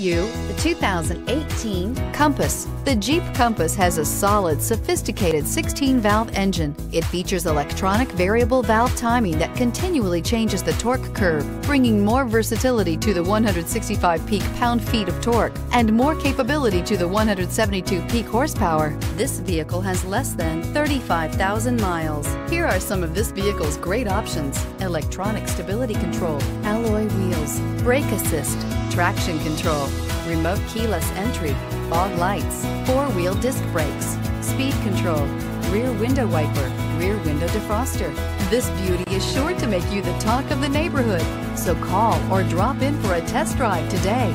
you the 2018 Compass. The Jeep Compass has a solid, sophisticated 16 valve engine. It features electronic variable valve timing that continually changes the torque curve, bringing more versatility to the 165 peak pound feet of torque and more capability to the 172 peak horsepower. This vehicle has less than 35,000 miles. Here are some of this vehicle's great options electronic stability control, alloy wheels, brake assist, traction control, remote keyless entry, fog lights, four wheel disc brakes, speed control, rear window wiper, rear window defroster. This beauty is sure to make you the talk of the neighborhood. So call or drop in for a test drive today.